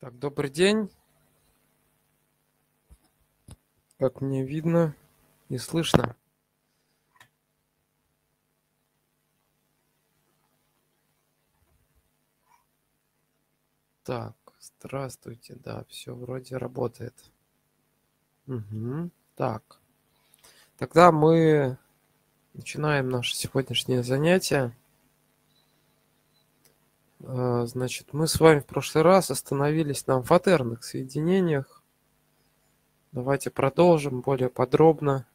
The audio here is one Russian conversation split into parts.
Так, добрый день. Как мне видно и слышно. Так, здравствуйте. Да, все вроде работает. Угу. Так. Тогда мы начинаем наше сегодняшнее занятие. А, значит, мы с вами в прошлый раз остановились на амфотерных соединениях. Давайте продолжим более подробно.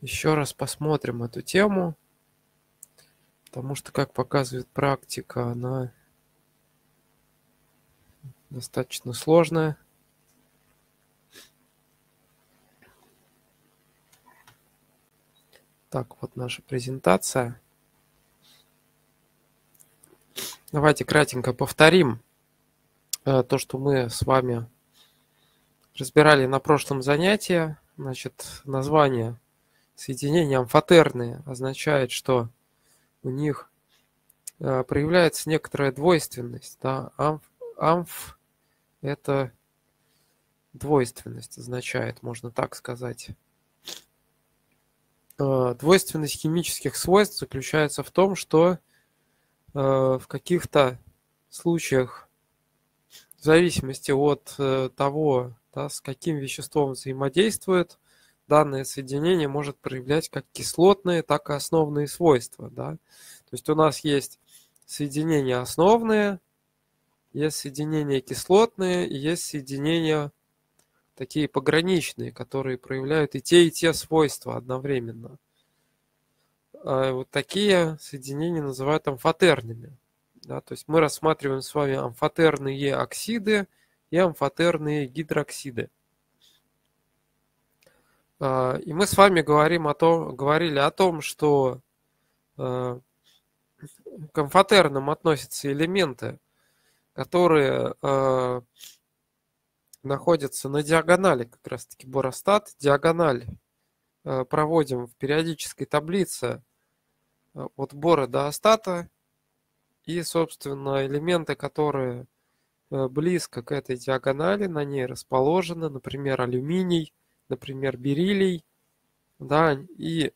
Еще раз посмотрим эту тему, потому что, как показывает практика, она достаточно сложная. Так, вот наша презентация. Давайте кратенько повторим э, то, что мы с вами разбирали на прошлом занятии. Значит, название соединения амфотерные означает, что у них э, проявляется некоторая двойственность. Да? Амф, амф – это двойственность означает, можно так сказать. Э, двойственность химических свойств заключается в том, что в каких-то случаях, в зависимости от э, того, да, с каким веществом взаимодействует, данное соединение может проявлять как кислотные, так и основные свойства. Да? То есть у нас есть соединения основные, есть соединения кислотные, и есть соединения такие пограничные, которые проявляют и те, и те свойства одновременно. А, вот такие соединения называют амфотерными. Да, то есть мы рассматриваем с вами амфотерные оксиды и амфотерные гидроксиды. А, и мы с вами говорим о том, говорили о том, что а, к амфотерным относятся элементы, которые находятся на диагонали, как раз таки боростат, диагональ проводим в периодической таблице Э, от бора до остата и, собственно, элементы, которые э, близко к этой диагонали, на ней расположены, например, алюминий, например, бериллий, да, и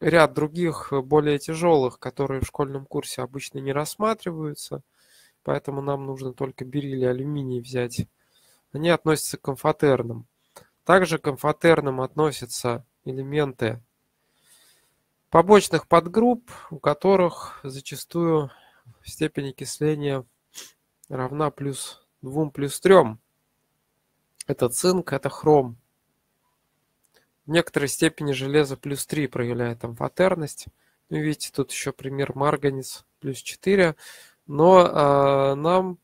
ряд других э, более тяжелых, которые в школьном курсе обычно не рассматриваются, поэтому нам нужно только бериллий алюминий взять. Они относятся к комфотерным. Также к комфотерным относятся элементы побочных подгрупп, у которых зачастую степень окисления равна плюс 2 плюс 3. Это цинк, это хром. В некоторой степени железо плюс 3 проявляет амфотерность. Ну, видите, тут еще пример марганец плюс 4. Но э, нам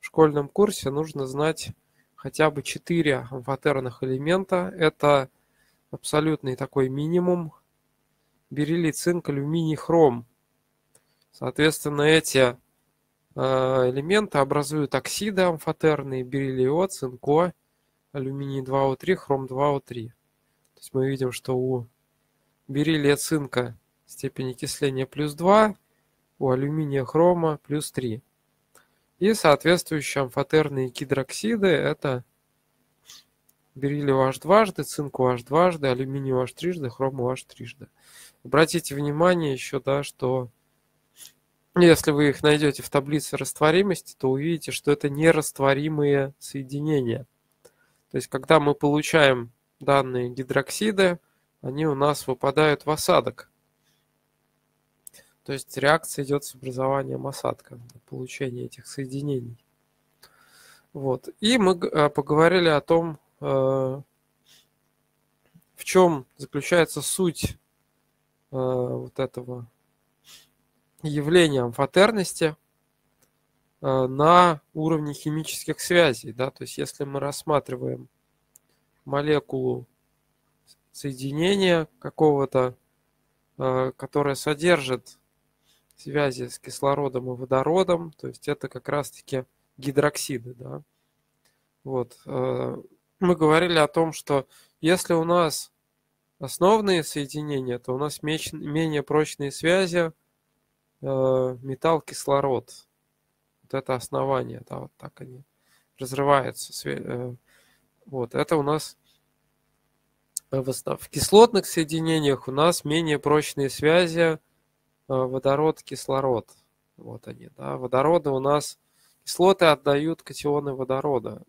в школьном курсе нужно знать хотя бы 4 амфотерных элемента. Это абсолютный такой минимум бериллий, цинк, алюминий, хром. Соответственно, эти э, элементы образуют оксиды амфотерные, бериллий цинко, алюминий 2О3, хром 2О3. То есть мы видим, что у бериллия цинка степень окисления плюс 2, у алюминия хрома плюс 3. И соответствующие амфотерные гидроксиды это бериллий H дважды, цинк H дважды, алюминий H трижды, хром H трижды. Обратите внимание еще, да, что если вы их найдете в таблице растворимости, то увидите, что это нерастворимые соединения. То есть, когда мы получаем данные гидроксиды, они у нас выпадают в осадок. То есть реакция идет с образованием осадка, получение этих соединений. Вот. И мы э, поговорили о том, в чем заключается суть Э, вот этого явления амфотерности э, на уровне химических связей. Да? То есть если мы рассматриваем молекулу соединения какого-то, э, которое содержит связи с кислородом и водородом, то есть это как раз-таки гидроксиды. Да? Вот. Мы говорили о том, что если у нас основные соединения, то у нас менее прочные связи э, металл кислород. Вот это основание, да, вот так они разрываются. Э, вот, это у нас в кислотных соединениях у нас менее прочные связи водород-кислород. Вот они, да. Водороды у нас, кислоты отдают катионы водорода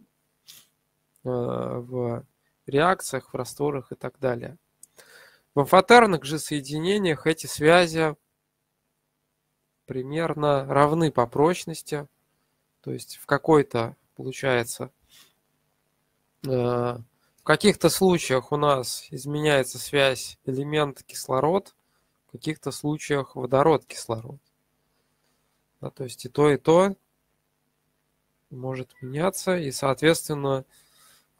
в реакциях, в растворах и так далее. В амфотерных же соединениях эти связи примерно равны по прочности. То есть в какой-то, получается, э, в каких-то случаях у нас изменяется связь элемент кислород, в каких-то случаях водород-кислород. Да, то есть и то, и то может меняться, и, соответственно,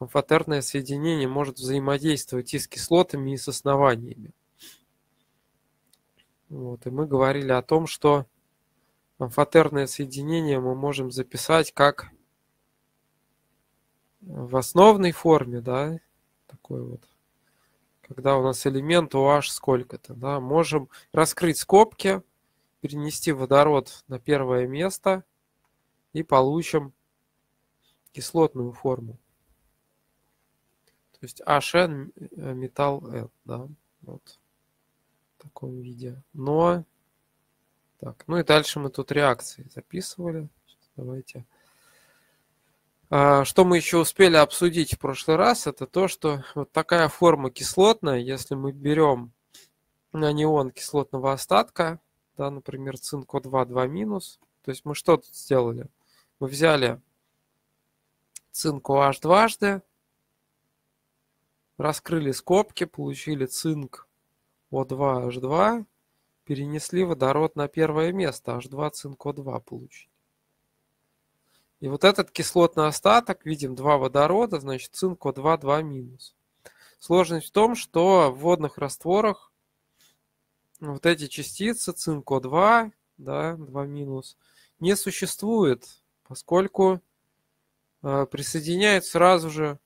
амфотерное соединение может взаимодействовать и с кислотами, и с основаниями. Вот, и мы говорили о том, что амфотерное соединение мы можем записать как в основной форме, да, такой вот, когда у нас элемент OH сколько-то, да, можем раскрыть скобки, перенести водород на первое место и получим кислотную форму. То есть HN э, металл N, да, вот в таком виде. Но, так, ну и дальше мы тут реакции записывали. Давайте. А, что мы еще успели обсудить в прошлый раз, это то, что вот такая форма кислотная, если мы берем анион кислотного остатка, да, например, цинк О2 2 минус, то есть мы что тут сделали? Мы взяли цинк OH дважды, раскрыли скобки, получили цинк О2H2, перенесли водород на первое место, H2 цинк О2 получили. И вот этот кислотный остаток, видим два водорода, значит цинк О2 2 минус. Сложность в том, что в водных растворах вот эти частицы цинк О2, да, 2 минус, не существует, поскольку э, присоединяют сразу же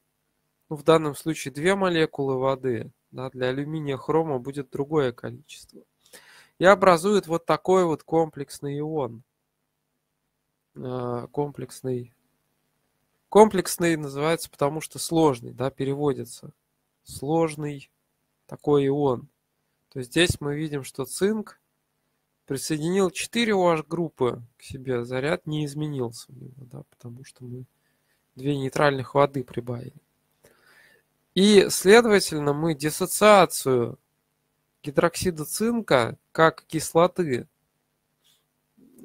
ну, в данном случае две молекулы воды, да, для алюминия хрома будет другое количество. И образует вот такой вот комплексный ион. А, комплексный. Комплексный называется потому, что сложный, да, переводится. Сложный такой ион. То есть здесь мы видим, что цинк присоединил 4 OH группы к себе, заряд не изменился у него, да, потому что мы две нейтральных воды прибавили. И, следовательно, мы диссоциацию гидроксида цинка как кислоты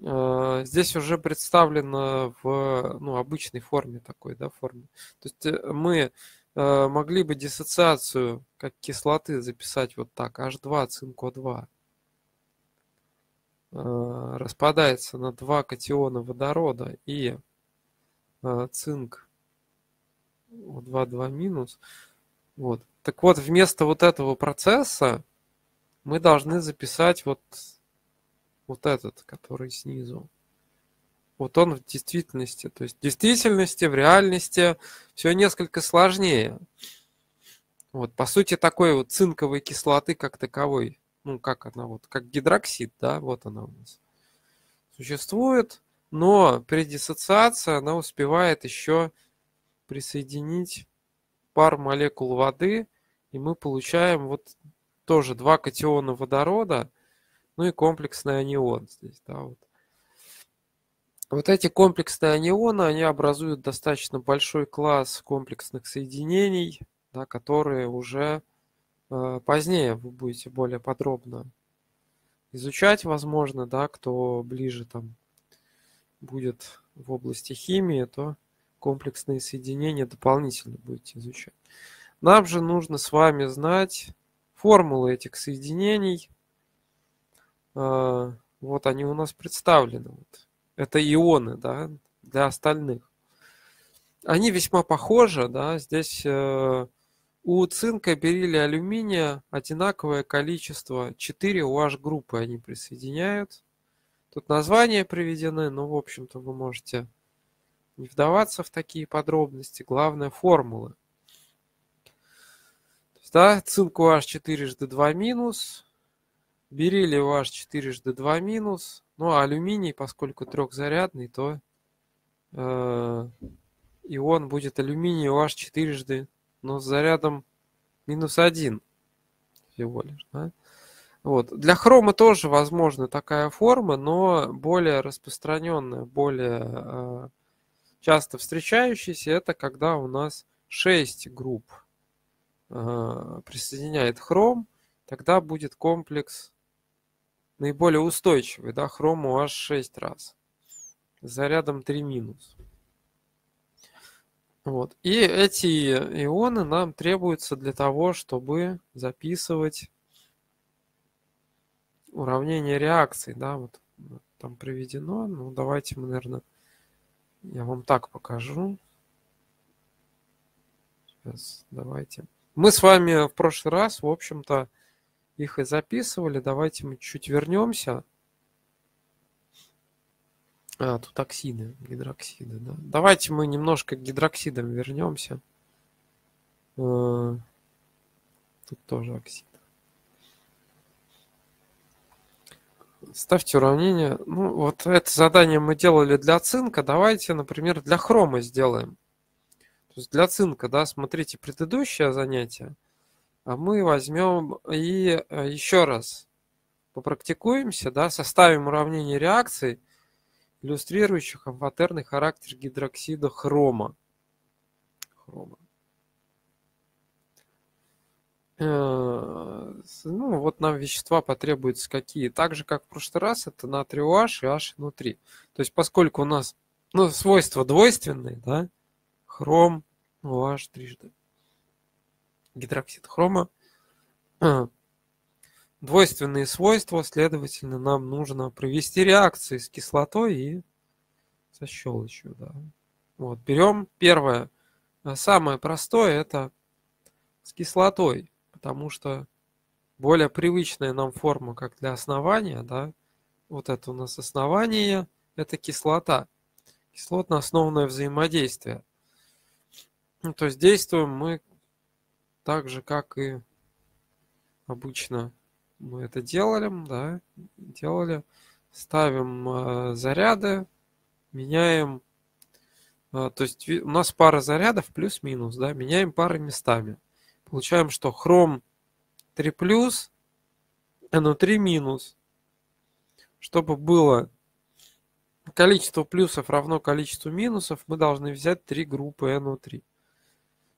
э, здесь уже представлено в ну, обычной форме такой, да, форме. То есть э, мы э, могли бы диссоциацию как кислоты записать вот так, H2 цинк О2 распадается на два катиона водорода и цинк О2 2 минус, вот. Так вот, вместо вот этого процесса мы должны записать вот, вот этот, который снизу. Вот он в действительности. То есть в действительности, в реальности все несколько сложнее. Вот, по сути, такой вот цинковой кислоты как таковой, ну, как она вот, как гидроксид, да, вот она у нас существует, но при диссоциации она успевает еще присоединить пар молекул воды, и мы получаем вот тоже два катиона водорода, ну и комплексный анион здесь, да, вот. Вот эти комплексные анионы, они образуют достаточно большой класс комплексных соединений, да, которые уже э, позднее вы будете более подробно изучать, возможно, да, кто ближе там будет в области химии, то комплексные соединения дополнительно будете изучать. Нам же нужно с вами знать формулы этих соединений. А, вот они у нас представлены. Это ионы, да, для остальных. Они весьма похожи, да, здесь э, у цинка, бериллия, алюминия одинаковое количество, 4 OH группы они присоединяют. Тут названия приведены, но, в общем-то, вы можете не вдаваться в такие подробности, главное формулы. Да, цинк OH 4 жды 2 минус, Бериллий ваш четырежды 2 минус. Ну, а алюминий, поскольку трехзарядный, то э, ион будет алюминий ваш четырежды, но с зарядом минус один всего лишь. Да? Вот. Для хрома тоже возможна такая форма, но более распространенная, более э, часто встречающаяся, это когда у нас 6 групп э, присоединяет хром, тогда будет комплекс наиболее устойчивый, да, хрому аж 6 раз. Зарядом 3 минус. Вот. И эти ионы нам требуются для того, чтобы записывать уравнение реакции, да, вот там приведено. Ну, давайте мы, наверное, я вам так покажу. Сейчас, давайте. Мы с вами в прошлый раз, в общем-то, их и записывали. Давайте мы чуть вернемся. А, тут оксиды, гидроксиды, да. Давайте мы немножко к гидроксидам вернемся. Э, тут тоже оксид. Ставьте уравнение. Ну, вот это задание мы делали для цинка. Давайте, например, для хрома сделаем. То есть для цинка, да, смотрите предыдущее занятие. А мы возьмем и э, еще раз попрактикуемся, да, составим уравнение реакций, иллюстрирующих амфотерный характер гидроксида хрома. хрома. Э, ну, вот нам вещества потребуются какие. Так же, как в прошлый раз, это натрий OH и H внутри. То есть, поскольку у нас ну, свойства двойственные, да, хром, OH трижды, гидроксид хрома, двойственные свойства, следовательно, нам нужно провести реакции с кислотой и со щелочью. Да. Вот, берем первое, самое простое, это с кислотой потому что более привычная нам форма, как для основания, да, вот это у нас основание, это кислота, кислотно-основное взаимодействие. Ну, то есть действуем мы так же, как и обычно мы это делали, да, делали. Ставим э, заряды, меняем, э, то есть у нас пара зарядов плюс-минус, да, меняем пары местами. Получаем, что хром 3 плюс, NO3 минус. Чтобы было количество плюсов равно количеству минусов, мы должны взять три группы NO3.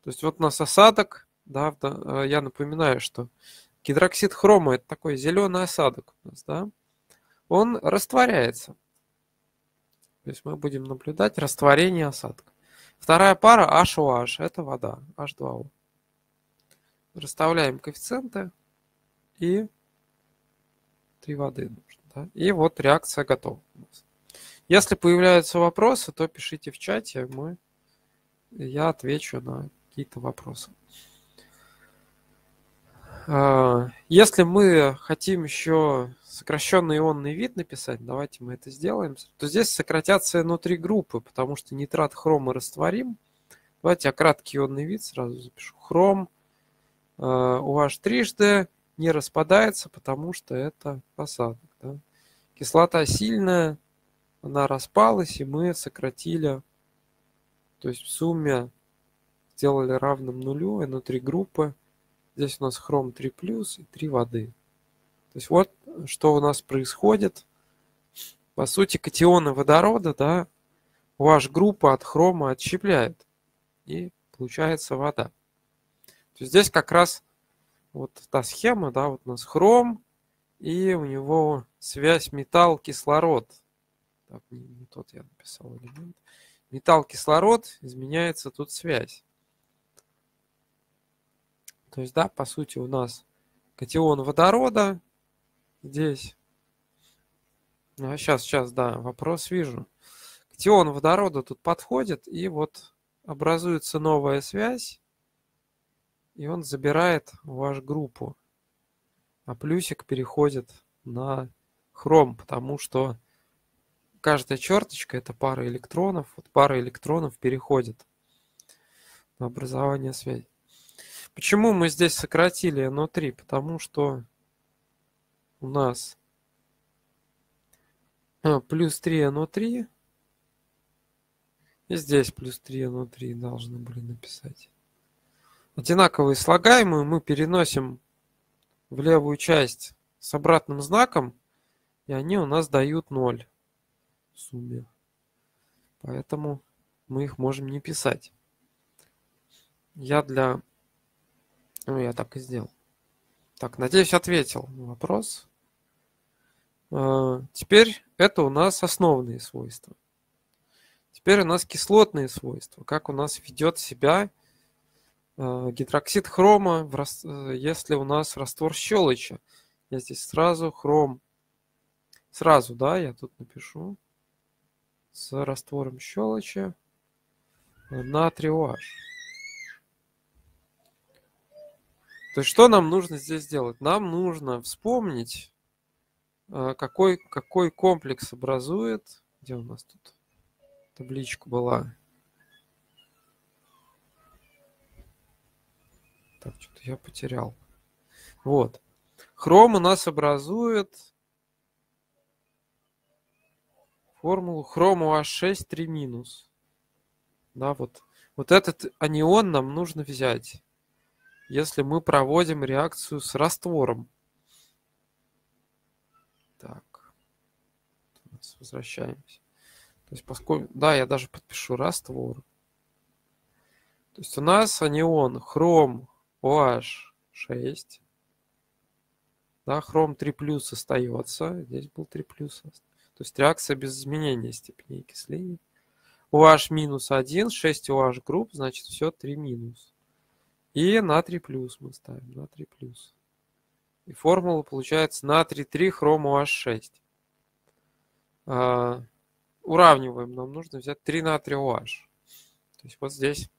То есть вот у нас осадок, да, э, я напоминаю, что гидроксид хрома это такой зеленый осадок у нас, да, он растворяется. То есть мы будем наблюдать растворение осадка. Вторая пара HOH, это вода, H2O. Расставляем коэффициенты и три воды нужно. Да? И вот реакция готова. Если появляются вопросы, то пишите в чате, мы, я отвечу на какие-то вопросы. А, если мы хотим еще сокращенный ионный вид написать, давайте мы это сделаем, то здесь сократятся внутри группы, потому что нитрат хрома растворим. Давайте я краткий ионный вид сразу запишу. Хром, OH трижды не распадается, потому что это осадок. Да? Кислота сильная, она распалась, и мы сократили, то есть в сумме сделали равным нулю, и внутри группы. Здесь у нас хром 3 плюс и 3 воды. То есть вот что у нас происходит. По сути, катионы водорода, да, ваш группа от хрома отщепляет. И получается вода. То здесь как раз вот та схема, да, вот у нас хром, и у него связь металл-кислород. Так, не, не тот я написал элемент. Металл-кислород, изменяется тут связь. То есть, да, по сути у нас катион водорода здесь. А сейчас, сейчас, да, вопрос вижу. Катион водорода тут подходит, и вот образуется новая связь и он забирает вашу группу. А плюсик переходит на хром, потому что каждая черточка это пара электронов. Вот пара электронов переходит на образование связи. Почему мы здесь сократили NO3? Потому что у нас а, плюс 3 НО3. И здесь плюс 3 НО3 должны были написать. Одинаковые слагаемые мы переносим в левую часть с обратным знаком, и они у нас дают 0 в сумме. Поэтому мы их можем не писать. Я для... Ну, я так и сделал. Так, надеюсь, ответил на вопрос. А, теперь это у нас основные свойства. Теперь у нас кислотные свойства. Как у нас ведет себя гидроксид хрома, если у нас раствор щелочи. Я здесь сразу хром. Сразу, да, я тут напишу. С раствором щелочи натрий OH. То есть что нам нужно здесь сделать? Нам нужно вспомнить, а, какой, какой комплекс образует. Где у нас тут табличка была? Так, что-то я потерял. Вот. Хром у нас образует формулу хром OH6 3 минус. Да, вот. Вот этот анион нам нужно взять если мы проводим реакцию с раствором. Так, возвращаемся. То есть, поскольку, да, я даже подпишу раствор. То есть у нас анион хром OH6. Да, хром 3 плюс остается. Здесь был 3 плюс. То есть реакция без изменения степени окисления. OH минус 1, 6 OH групп, значит все 3 минус. И натрий плюс мы ставим, натрий плюс. И формула получается натрий 3 хром OH6. А, уравниваем, нам нужно взять 3 натрия OH. То есть вот здесь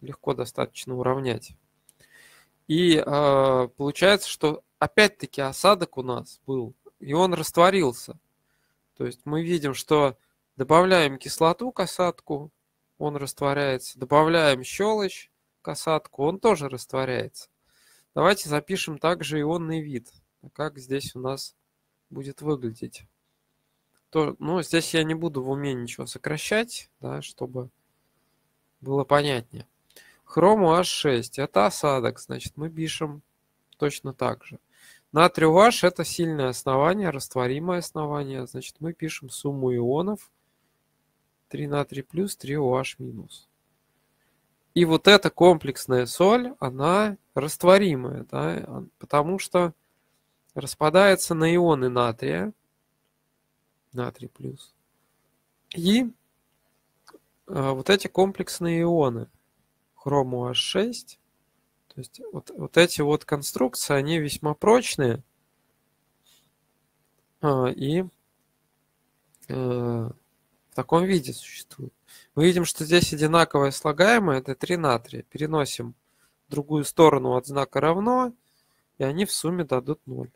легко достаточно уравнять. И а, получается, что опять-таки осадок у нас был, и он растворился. То есть мы видим, что добавляем кислоту к осадку, он растворяется, добавляем щелочь, касатку, он тоже растворяется. Давайте запишем также ионный вид. Как здесь у нас будет выглядеть. То, ну, здесь я не буду в уме ничего сокращать, да, чтобы было понятнее. Хром H6 это осадок, значит мы пишем точно так же. Натрий H это сильное основание, растворимое основание, значит мы пишем сумму ионов 3 натрий плюс 3 OH минус. И вот эта комплексная соль, она растворимая, да, потому что распадается на ионы натрия, натрий плюс, и а, вот эти комплексные ионы, хрому H6, то есть вот, вот эти вот конструкции, они весьма прочные, а, и э, в таком виде существуют. Мы видим, что здесь одинаковое слагаемое, это 3 натрия. Переносим в другую сторону от знака равно, и они в сумме дадут 0.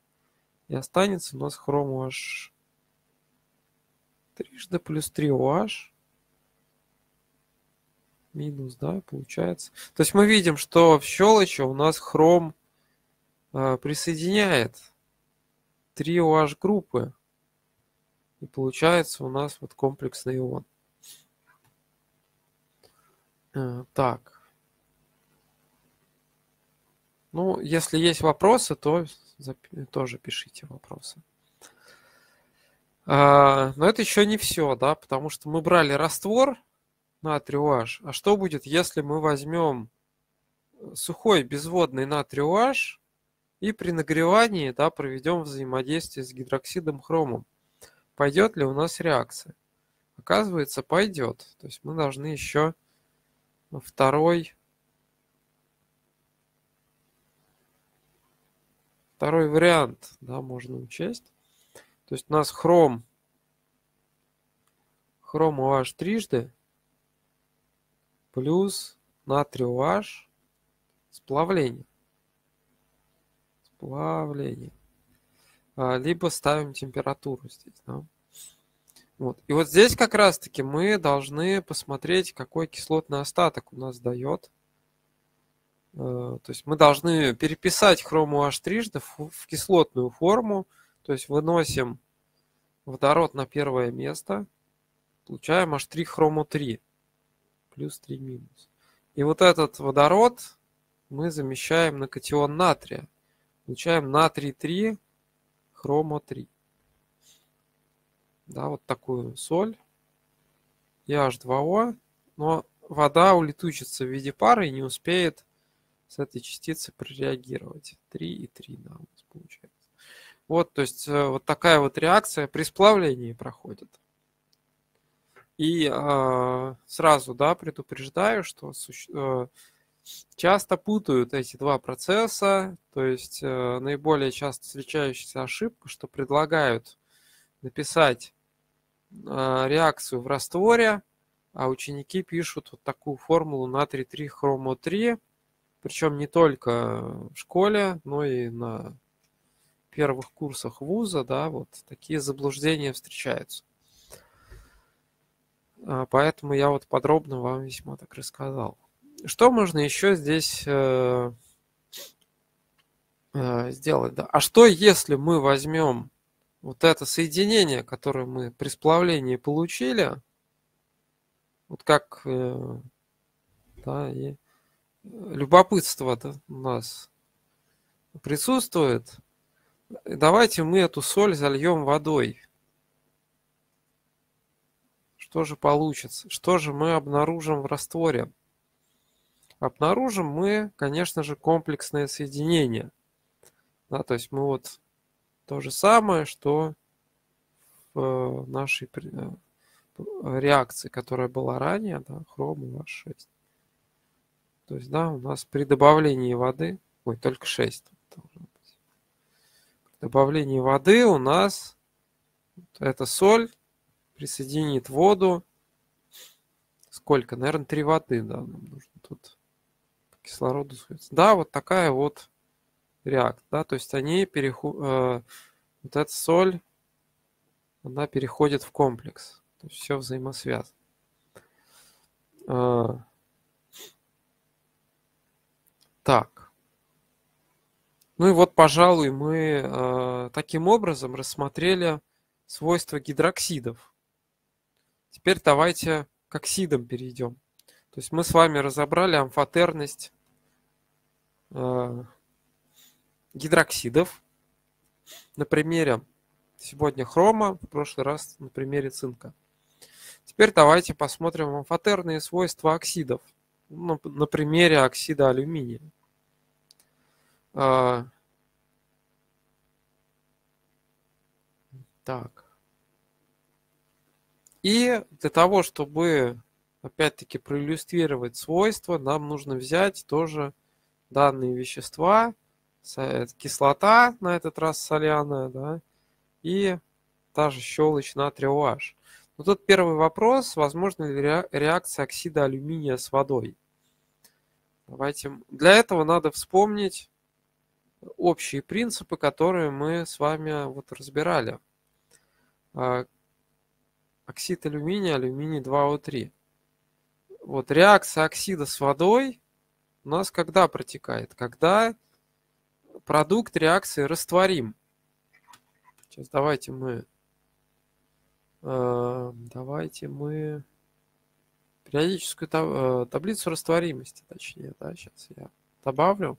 И останется у нас хром OH трижды плюс 3 OH минус, да, получается. То есть мы видим, что в щелочи у нас хром э, присоединяет 3 OH группы. И получается у нас вот комплексный ион. Э, так. Ну, если есть вопросы, то тоже пишите вопросы. А, но это еще не все, да, потому что мы брали раствор натрий OH. А что будет, если мы возьмем сухой безводный натрий OH и при нагревании да, проведем взаимодействие с гидроксидом хромом? Пойдет ли у нас реакция? Оказывается, пойдет. То есть мы должны еще второй второй вариант, да, можно учесть. То есть у нас хром хром OH трижды плюс натрий OH сплавление. Сплавление. А, либо ставим температуру здесь. Да. Вот. И вот здесь как раз-таки мы должны посмотреть, какой кислотный остаток у нас дает то есть мы должны переписать хрому H трижды в кислотную форму, то есть выносим водород на первое место, получаем H3 хрому 3, плюс 3 минус. И вот этот водород мы замещаем на катион натрия. Получаем натрий 3, хромо 3. Да, вот такую соль и H2O. Но вода улетучится в виде пары и не успеет с этой частицей прореагировать. 3 и 3 да, у нас получается. Вот, то есть э, вот такая вот реакция при сплавлении проходит. И э, сразу, да, предупреждаю, что э, часто путают эти два процесса, то есть э, наиболее часто встречающаяся ошибка, что предлагают написать э, реакцию в растворе, а ученики пишут вот такую формулу натрий 3 хромо 3, причем не только в школе, но и на первых курсах вуза, да, вот такие заблуждения встречаются. А, поэтому я вот подробно вам весьма так рассказал. Что можно еще здесь э, э, сделать? А что если мы возьмем вот это соединение, которое мы при сплавлении получили, вот как э, да, и любопытство у нас присутствует, Давайте мы эту соль зальем водой. Что же получится? Что же мы обнаружим в растворе? Обнаружим мы, конечно же, комплексное соединение. Да, то есть мы вот то же самое, что в э, нашей э, реакции, которая была ранее, да, хром у вас 6. То есть, да, у нас при добавлении воды, ой, только 6 добавлении воды у нас эта соль присоединит воду. Сколько? Наверное, три воды, да, нам нужно тут по кислороду. Да, вот такая вот реакция, да, то есть они переходят, э, вот эта соль, она переходит в комплекс. То есть все взаимосвязано. Э, так. Ну и вот, пожалуй, мы э, таким образом рассмотрели свойства гидроксидов. Теперь давайте к оксидам перейдем. То есть мы с вами разобрали амфотерность э, гидроксидов на примере сегодня хрома, в прошлый раз на примере цинка. Теперь давайте посмотрим амфотерные свойства оксидов ну, на примере оксида алюминия. А, так. И для того, чтобы опять-таки проиллюстрировать свойства, нам нужно взять тоже данные вещества, кислота, на этот раз соляная, да, и та же щелочь натрия OH. Но тут первый вопрос, возможно ли реакция оксида алюминия с водой. Давайте. Для этого надо вспомнить общие принципы, которые мы с вами вот разбирали. Оксид алюминия, алюминий 2О3. Вот реакция оксида с водой у нас когда протекает? Когда продукт реакции растворим. Сейчас давайте мы а, давайте мы периодическую э, таблицу растворимости, точнее, да, сейчас я добавлю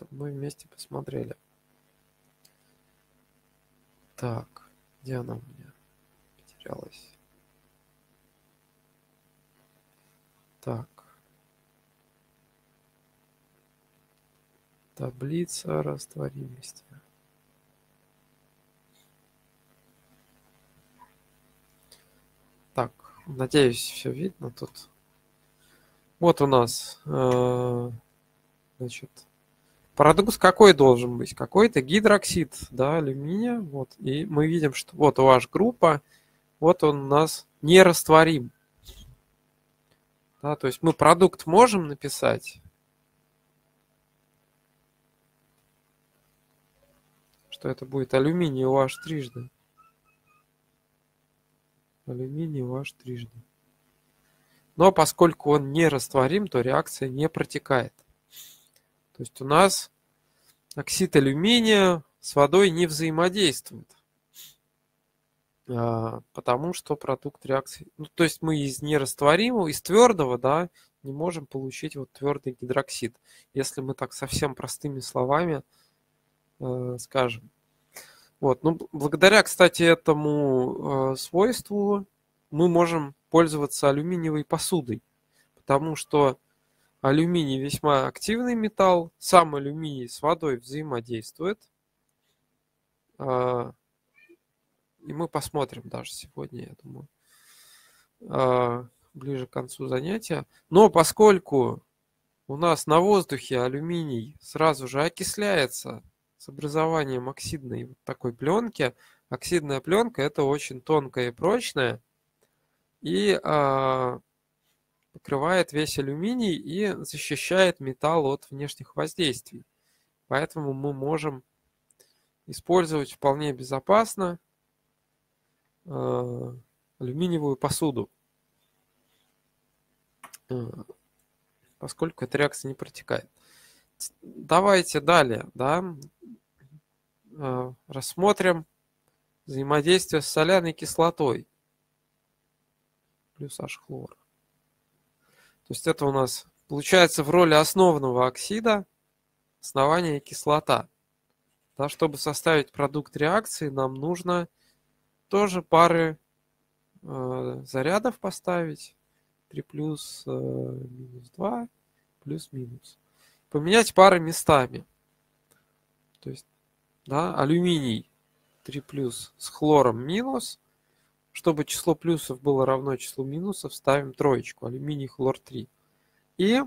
чтобы мы вместе посмотрели. Так, где она у меня потерялась? Так. Таблица растворимости. Так, надеюсь, все видно тут. Вот у нас, э, значит, Продукт какой должен быть? Какой-то гидроксид да, алюминия. Вот. И мы видим, что вот у ваша группа, вот он у нас нерастворим. Да, то есть мы продукт можем написать, что это будет алюминий UH трижды. Алюминий UH трижды. Но поскольку он не растворим, то реакция не протекает. То есть у нас оксид алюминия с водой не взаимодействует. А, потому что продукт реакции... Ну, то есть мы из нерастворимого, из твердого, да, не можем получить вот твердый гидроксид. Если мы так совсем простыми словами э, скажем. Вот, ну, благодаря, кстати, этому э, свойству мы можем пользоваться алюминиевой посудой, потому что алюминий весьма активный металл, сам алюминий с водой взаимодействует. Э, и мы посмотрим даже сегодня, я думаю, э, ближе к концу занятия. Но поскольку у нас на воздухе алюминий сразу же окисляется с образованием оксидной вот такой пленки. Оксидная пленка это очень тонкая и прочная и а, покрывает весь алюминий и защищает металл от внешних воздействий. Поэтому мы можем использовать вполне безопасно а, алюминиевую посуду, а, поскольку эта реакция не протекает. Давайте далее, да, Э, рассмотрим взаимодействие с соляной кислотой плюс H-хлор. То есть это у нас получается в роли основного оксида основание кислота. Да, чтобы составить продукт реакции, нам нужно тоже пары э, зарядов поставить. 3 плюс, э, минус 2, плюс минус. Поменять пары местами. То есть да, алюминий 3 плюс с хлором минус. Чтобы число плюсов было равно числу минусов, ставим троечку, алюминий, хлор 3. И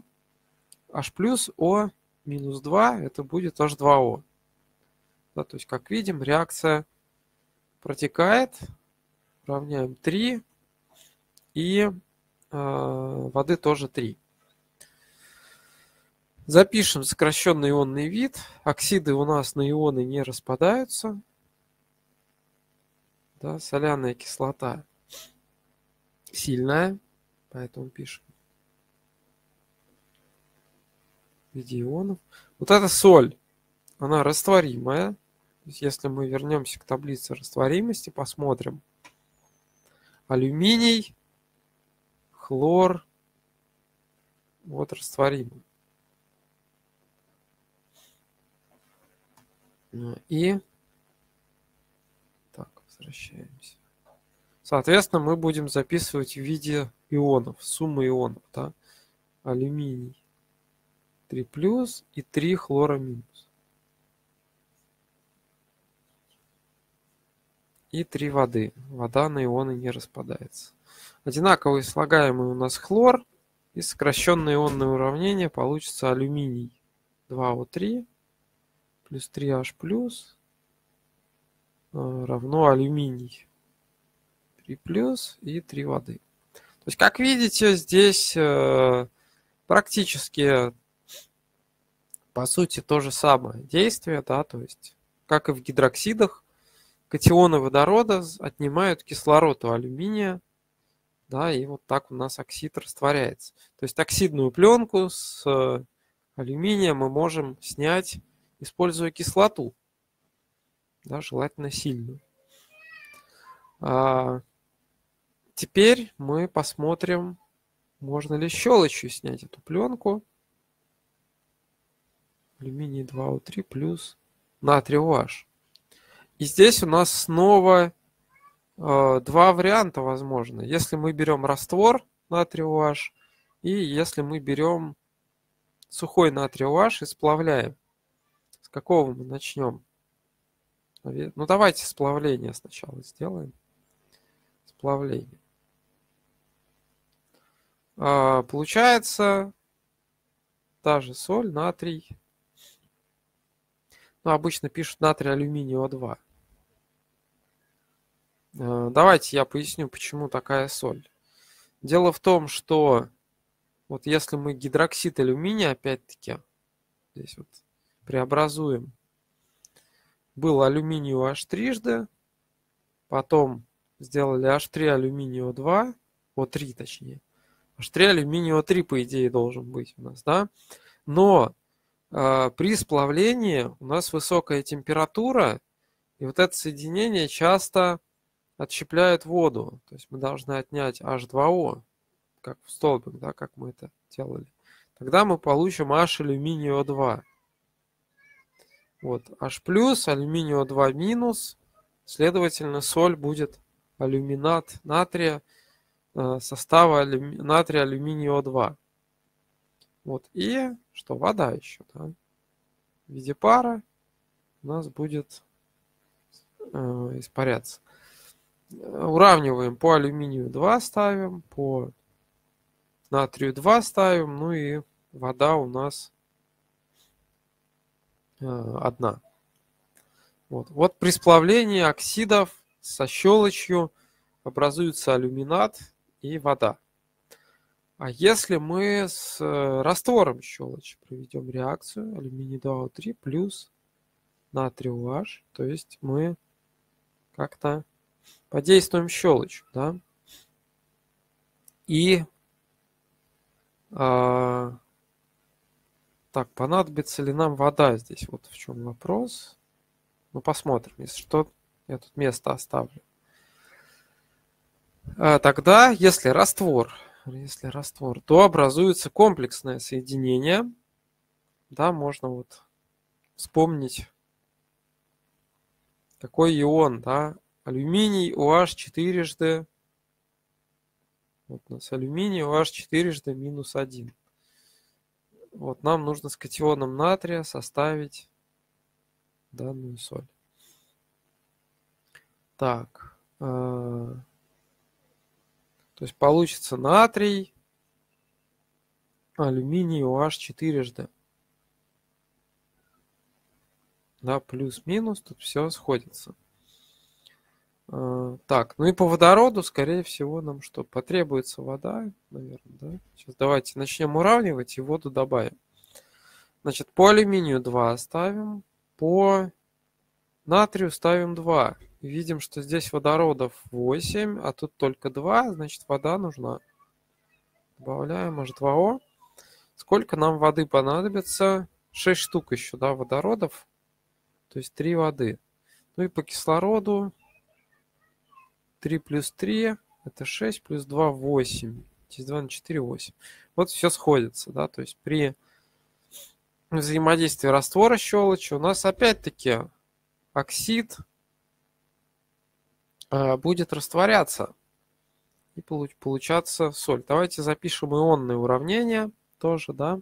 H плюс О минус 2, это будет H2O. Да, то есть, как видим, реакция протекает. Равняем 3. И э, воды тоже 3. Запишем сокращенный ионный вид. Оксиды у нас на ионы не распадаются. Да, соляная кислота сильная, поэтому пишем в виде ионов. Вот эта соль, она растворимая. То есть если мы вернемся к таблице растворимости, посмотрим. Алюминий, хлор, вот растворимый. Ну и так, возвращаемся. Соответственно, мы будем записывать в виде ионов, суммы ионов, да? Алюминий 3 плюс и 3 хлора минус. И 3 воды. Вода на ионы не распадается. Одинаковые слагаемые у нас хлор. И сокращенное ионное уравнение получится алюминий 2О3 плюс 3H плюс э, равно алюминий 3 плюс и 3 воды. То есть, как видите, здесь э, практически по сути то же самое действие, да, то есть, как и в гидроксидах, катионы водорода отнимают кислород у алюминия, да, и вот так у нас оксид растворяется. То есть оксидную пленку с э, алюминия мы можем снять используя кислоту, да, желательно сильную. А, теперь мы посмотрим, можно ли щелочью снять эту пленку. Алюминий 2О3 плюс натрий OH. И здесь у нас снова э, два варианта возможно. Если мы берем раствор натрий OH и если мы берем сухой натрий OH и сплавляем какого мы начнем? Ну, давайте сплавление сначала сделаем. Сплавление. А, получается та же соль, натрий. Ну, обычно пишут натрий алюминий О2. А, давайте я поясню, почему такая соль. Дело в том, что вот если мы гидроксид алюминия, опять-таки, здесь вот преобразуем. Был алюминий H трижды, потом сделали H3 алюминий О2, О3 точнее. H3 алюминий О3 по идее должен быть у нас, да? Но а, при сплавлении у нас высокая температура, и вот это соединение часто отщепляет воду. То есть мы должны отнять H2O, как в столбик, да, как мы это делали. Тогда мы получим H алюминий О2. Вот, H плюс, алюминий О2 минус, следовательно, соль будет алюминат натрия э, состава алюми... натрия алюминий О2. Вот, и что, вода еще, да? В виде пара у нас будет э, испаряться. Уравниваем по алюминию 2 ставим, по натрию 2 ставим, ну и вода у нас э, одна. Вот. вот при сплавлении оксидов со щелочью образуется алюминат и вода. А если мы с э, раствором щелочи проведем реакцию алюминий 2О3 плюс натрий OH, то есть мы как-то подействуем щелочью, да, и а, так, понадобится ли нам вода здесь? Вот в чем вопрос. Ну, посмотрим. Если что, я тут место оставлю. А, тогда, если раствор если раствор, то образуется комплексное соединение. Да, можно вот вспомнить, какой ион, да, алюминий OH четырежды, вот у нас алюминий OH четырежды минус один. Вот нам нужно с катионом натрия составить данную соль. Так. Э то есть получится натрий, алюминий, OH четырежды. Да, плюс-минус, тут все сходится. А, так, ну и по водороду, скорее всего, нам что, потребуется вода, наверное, да? Сейчас давайте начнем уравнивать и воду добавим. Значит, по алюминию 2 оставим, по натрию ставим 2. Видим, что здесь водородов 8, а тут только 2, значит вода нужна. Добавляем H2O. Сколько нам воды понадобится? 6 штук еще, да, водородов. То есть 3 воды. Ну и по кислороду 3 плюс 3 это 6 плюс 2 8. Здесь 2 на 4 8. Вот все сходится, да, то есть при взаимодействии раствора щелочи у нас опять-таки оксид а, будет растворяться и получаться соль. Давайте запишем ионные уравнения тоже, да.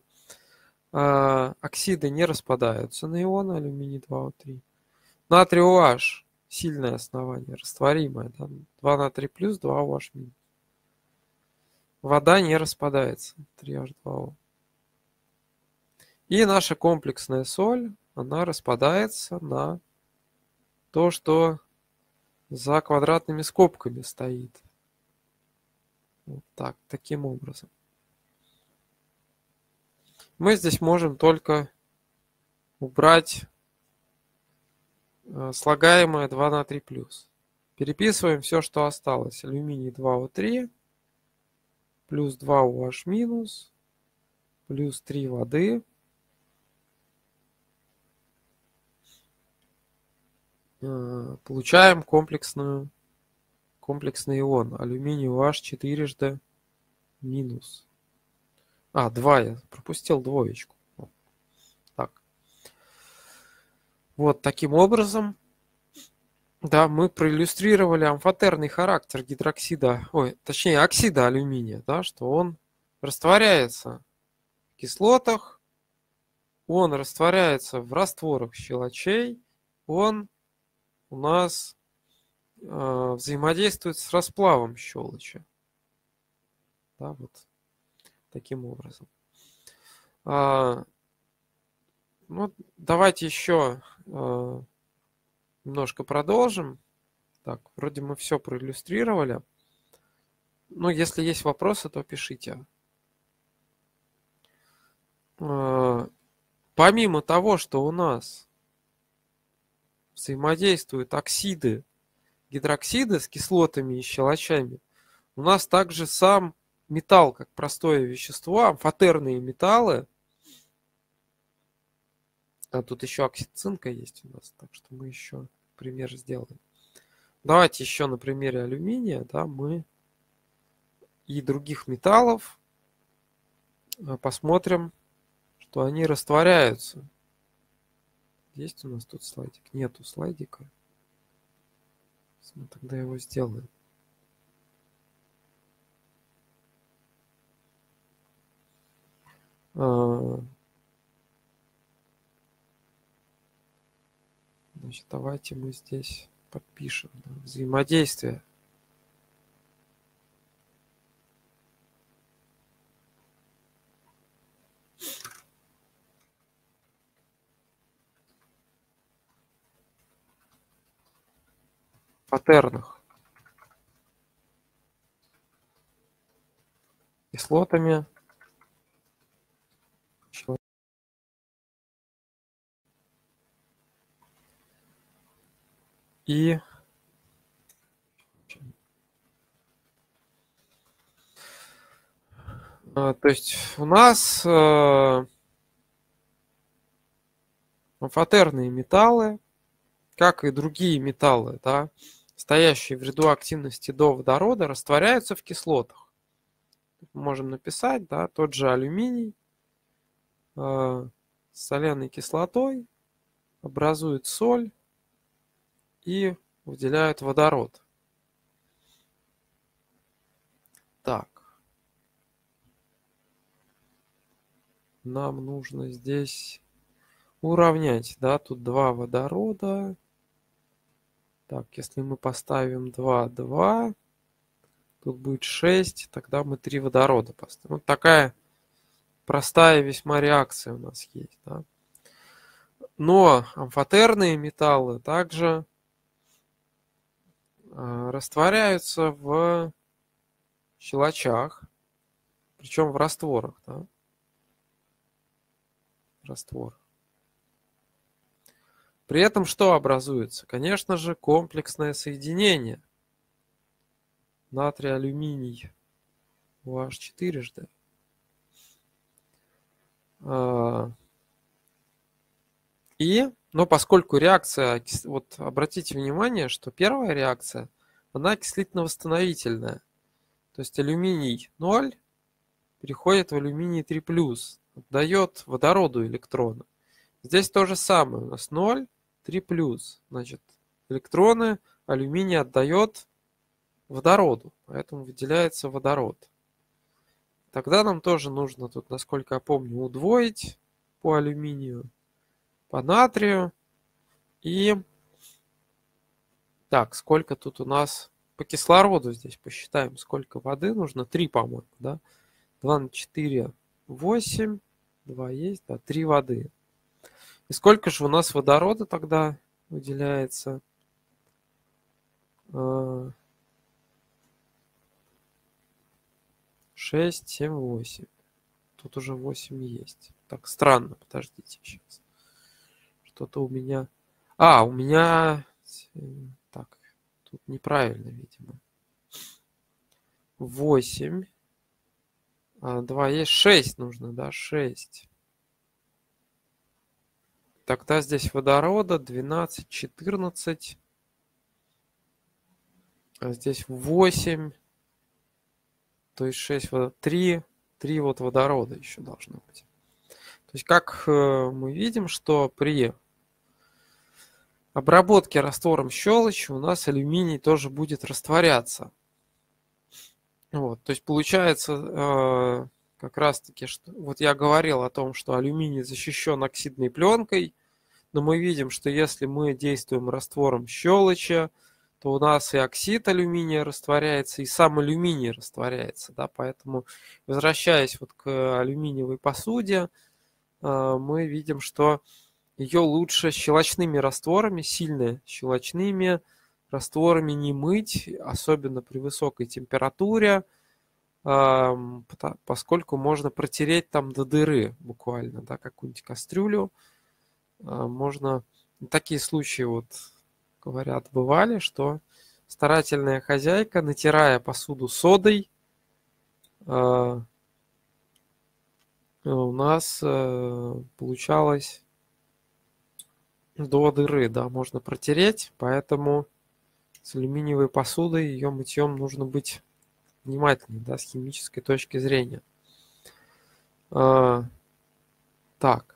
А, оксиды не распадаются на ионы, алюминий 2О3. Натрий OH, сильное основание, растворимое, да? 2 натрий плюс, 2 OH минус. Вода не распадается, 3H2O. И наша комплексная соль, она распадается на то, что за квадратными скобками стоит. Вот так, таким образом. Мы здесь можем только убрать слагаемое 2 на 3 плюс. Переписываем все, что осталось. Алюминий 2О3 плюс 2OH минус плюс 3 воды Э, получаем комплексную, комплексный ион. Алюминий OH четырежды минус. А, 2 я пропустил двоечку. Так. Вот таким образом, да, мы проиллюстрировали амфотерный характер гидроксида, ой, точнее оксида алюминия, да, что он растворяется в кислотах, он растворяется в растворах щелочей, он у нас э, взаимодействует с расплавом щелочи. Да, вот таким образом. А, ну, давайте еще немножко продолжим. Так, вроде мы все проиллюстрировали. Ну, если есть вопросы, то пишите. Э, помимо того, что у нас взаимодействуют оксиды, гидроксиды с кислотами и щелочами, у нас также сам металл, как простое вещество, амфотерные металлы, А тут еще оксид цинка есть у нас, так что мы еще пример сделаем. Давайте еще на примере алюминия, да, мы и других металлов э, посмотрим, что они растворяются. Есть у нас тут слайдик? Нету слайдика. Мы тогда его сделаем. Значит, давайте мы здесь подпишем да, взаимодействие. паттернах кислотами и а, то есть у нас э, амфотерные металлы, как и другие металлы, да, стоящие в ряду активности до водорода, растворяются в кислотах. Можем написать, да, тот же алюминий э, с соляной кислотой образует соль и выделяют водород. Так. Нам нужно здесь уравнять, да, тут два водорода. Так, если мы поставим 2, 2, тут будет 6, тогда мы 3 водорода поставим. Вот такая простая весьма реакция у нас есть. Да? Но амфотерные металлы также растворяются в щелочах, причем в растворах. Да? Раствор. При этом что образуется? Конечно же, комплексное соединение. Натрий, алюминий, OH четырежды. А, и но поскольку реакция, вот обратите внимание, что первая реакция, она окислительно-восстановительная. То есть алюминий 0 переходит в алюминий 3+, дает водороду электрона. Здесь то же самое. У нас 0, 3+. Значит, электроны алюминий отдает водороду, поэтому выделяется водород. Тогда нам тоже нужно тут, насколько я помню, удвоить по алюминию по натрию. И так, сколько тут у нас по кислороду здесь посчитаем, сколько воды нужно. 3, по-моему, да? 2 на 4, 8. 2 есть, да, 3 воды. И сколько же у нас водорода тогда выделяется? 6, 7, 8. Тут уже 8 есть. Так, странно, подождите сейчас. Что-то у меня... А, у меня... Так, тут неправильно, видимо. 8. А, 2 есть. 6 нужно, да? 6. Тогда здесь водорода 12, 14. А здесь 8. То есть 6, 3. 3 вот водорода еще должно быть. То есть как э, мы видим, что при обработки раствором щелочи у нас алюминий тоже будет растворяться. Вот, то есть получается э, как раз таки, что вот я говорил о том, что алюминий защищен оксидной пленкой, но мы видим, что если мы действуем раствором щелочи, то у нас и оксид алюминия растворяется, и сам алюминий растворяется. Да? Поэтому, возвращаясь вот к алюминиевой посуде, э, мы видим, что ее лучше щелочными растворами, сильно щелочными растворами не мыть, особенно при высокой температуре, поскольку можно протереть там до дыры буквально, да, какую-нибудь кастрюлю. А, можно... Такие случаи, вот, говорят, бывали, что старательная хозяйка, натирая посуду содой, а, у нас э, получалось до дыры, да, можно протереть, поэтому с алюминиевой посудой ее мытьем нужно быть внимательным, да, с химической точки зрения. А, так.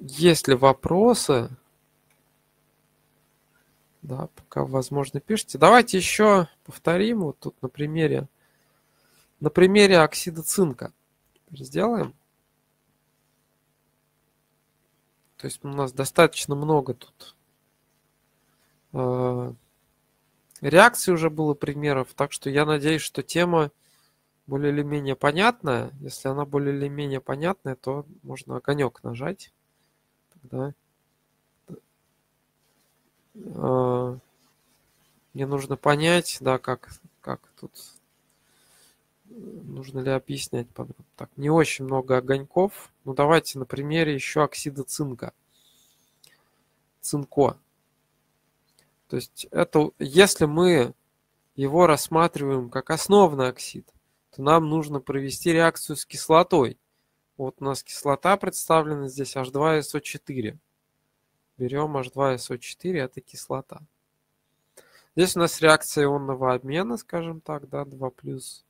Есть ли вопросы? Да, пока возможно пишите. Давайте еще повторим вот тут на примере, на примере оксида цинка. Сделаем. То есть у нас достаточно много тут э, реакций уже было примеров, так что я надеюсь, что тема более или менее понятная. Если она более или менее понятная, то можно огонек нажать. Тогда э, мне нужно понять, да, как, как тут нужно ли объяснять подробно. Так, не очень много огоньков. Ну, давайте на примере еще оксида цинка. Цинко. То есть это, если мы его рассматриваем как основной оксид, то нам нужно провести реакцию с кислотой. Вот у нас кислота представлена здесь H2SO4. Берем H2SO4, это кислота. Здесь у нас реакция ионного обмена, скажем так, да, 2 плюс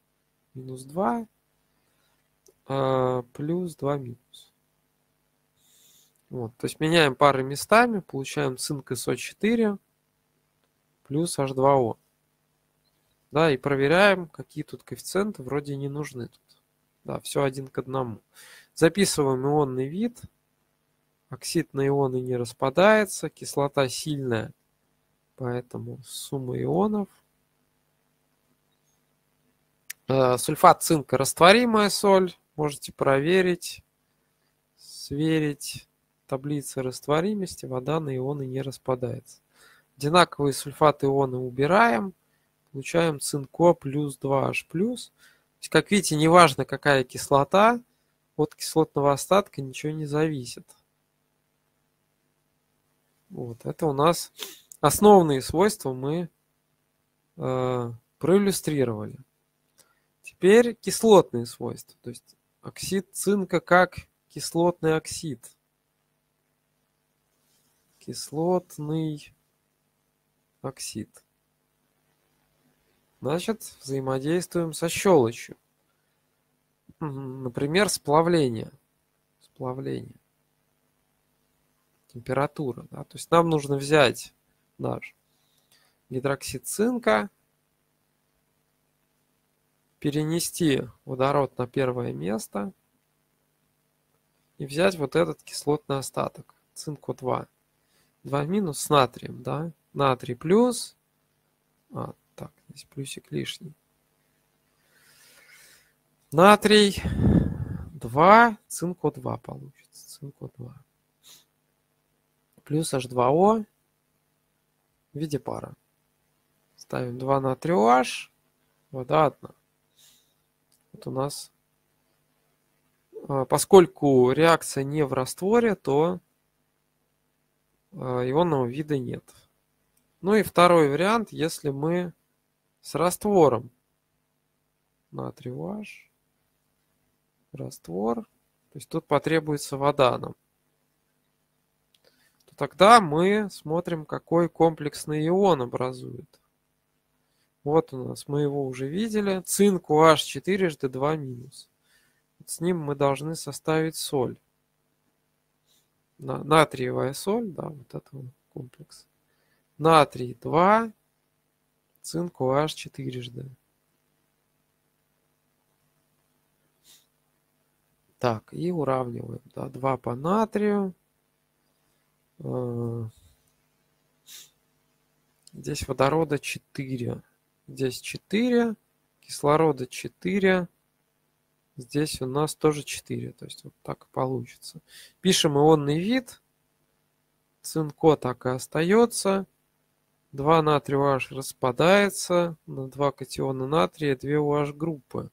минус 2 а, плюс 2 минус. Вот, то есть меняем пары местами, получаем цинк СО4 плюс H2O. Да, и проверяем, какие тут коэффициенты вроде не нужны тут. Да, все один к одному. Записываем ионный вид. Оксид на ионы не распадается, кислота сильная, поэтому сумма ионов сульфат цинка растворимая соль. Можете проверить, сверить таблицы растворимости. Вода на ионы не распадается. Одинаковые сульфаты ионы убираем. Получаем цинко плюс 2H+. То как видите, неважно какая кислота, от кислотного остатка ничего не зависит. Вот, это у нас основные свойства мы э, проиллюстрировали. Теперь кислотные свойства. То есть оксид цинка как кислотный оксид. Кислотный оксид. Значит, взаимодействуем со щелочью. Например, сплавление. Сплавление. Температура. Да? То есть нам нужно взять наш гидроксид цинка, перенести водород на первое место и взять вот этот кислотный остаток, цинку 2. 2 минус с натрием, да? Натрий плюс. А, так, здесь плюсик лишний. Натрий 2, цинку 2 получится. Цинку 2. Плюс H2O в виде пара. Ставим 2 натрия OH, вода 1 вот у нас, а, поскольку реакция не в растворе, то а, ионного вида нет. Ну и второй вариант, если мы с раствором натрий OH, раствор, то есть тут потребуется вода нам, то тогда мы смотрим, какой комплексный ион образует. Вот у нас, мы его уже видели. Цинк OH 4 жд 2 минус. С ним мы должны составить соль. На, натриевая соль, да, вот это комплекс. Натрий 2, цинк OH 4 жд. Так, и уравниваем. Да, 2 по натрию. Э, здесь водорода 4. Здесь 4, кислорода 4, здесь у нас тоже 4. То есть вот так получится. Пишем ионный вид. Цинко так и остается. 2 натрия OH распадается на 2 катиона натрия, 2 OH группы.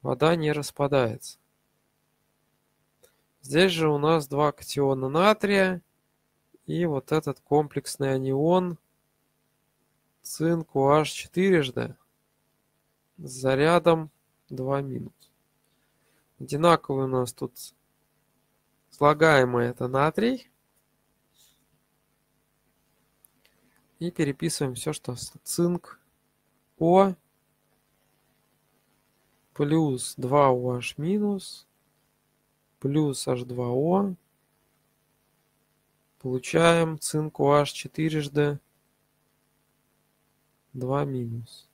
Вода не распадается. Здесь же у нас 2 катиона натрия и вот этот комплексный анион цинк OH четырежды с зарядом 2 минус. Одинаковые у нас тут слагаемое это натрий. И переписываем все, что цинк О плюс 2OH минус плюс H2O. Получаем цинк OH четырежды 2 минус.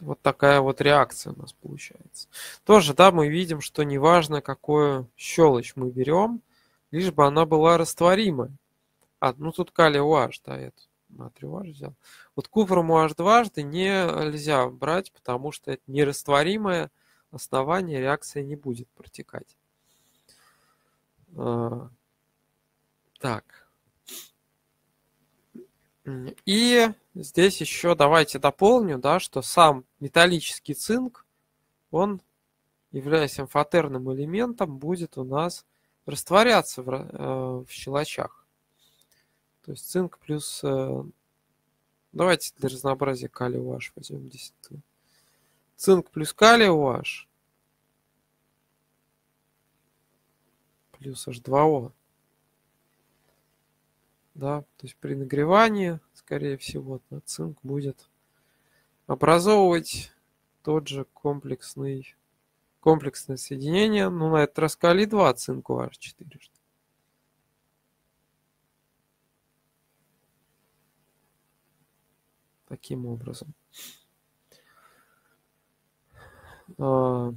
Вот такая вот реакция у нас получается. Тоже, да, мы видим, что неважно, какую щелочь мы берем, лишь бы она была растворимая. А, ну тут калий OH, да, это натрий OH взял. Вот купрум OH дважды нельзя брать, потому что это нерастворимое основание, реакция не будет протекать. А, так. И здесь еще давайте дополню, да, что сам металлический цинк, он, являясь амфотерным элементом, будет у нас растворяться в, э, в щелочах. То есть цинк плюс... Э, давайте для разнообразия калий OH возьмем 10. Цинк плюс калий OH плюс H2O. Да, то есть при нагревании, скорее всего, цинк будет образовывать тот же комплексный комплексное соединение. Ну, на этот раз калий-2 цинк OH4. Таким образом. А,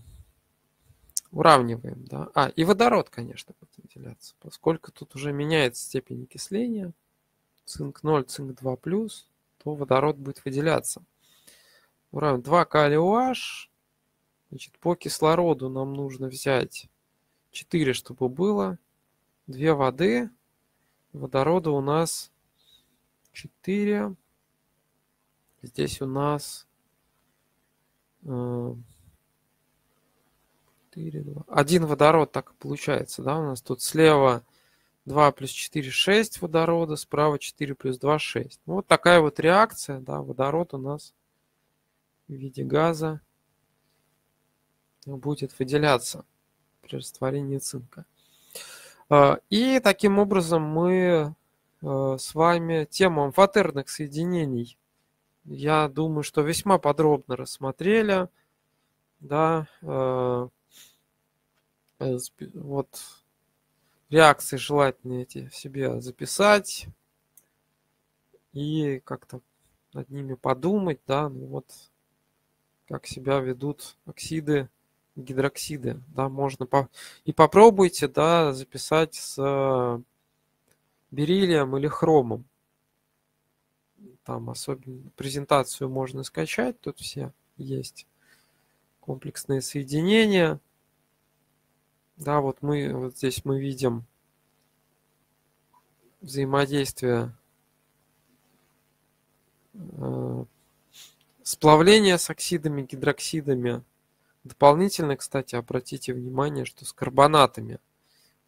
уравниваем, да. А, и водород, конечно, выделяться, поскольку тут уже меняется степень окисления. Цинк 0, цинк 2 плюс, то водород будет выделяться. Уравниваем 2 калий OH Значит, по кислороду нам нужно взять 4, чтобы было. 2 воды. Водорода у нас 4. Здесь у нас 4, э, 2. Один водород так и получается, да, у нас тут слева 2 плюс 4, 6 водорода, справа 4 плюс 2, 6. Ну, вот такая вот реакция, да, водород у нас в виде газа будет выделяться при растворении цинка. А, и таким образом мы а, с вами тему амфотерных соединений, я думаю, что весьма подробно рассмотрели. Да, а, вот реакции желательно эти себе записать и как-то над ними подумать, да, ну вот как себя ведут оксиды гидроксиды, да, можно по... и попробуйте, да, записать с э, бериллием или хромом. Там особенно презентацию можно скачать, тут все есть комплексные соединения. Да, вот мы вот здесь мы видим взаимодействие э, сплавления с оксидами, гидроксидами Дополнительно, кстати, обратите внимание, что с карбонатами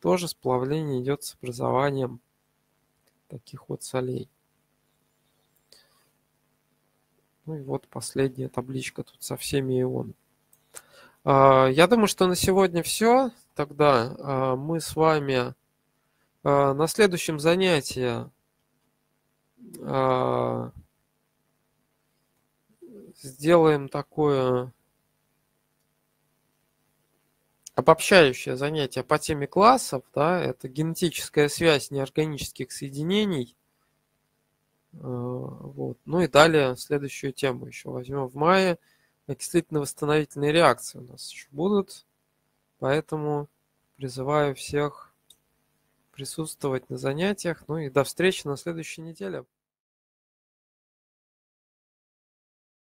тоже сплавление идет с образованием таких вот солей. Ну и вот последняя табличка тут со всеми ионами. А, я думаю, что на сегодня все. Тогда а, мы с вами а, на следующем занятии сделаем такое обобщающее занятие по теме классов, да, это генетическая связь неорганических соединений. Вот. Ну и далее следующую тему еще возьмем в мае. Окислительно-восстановительные реакции у нас еще будут. Поэтому призываю всех присутствовать на занятиях. Ну и до встречи на следующей неделе.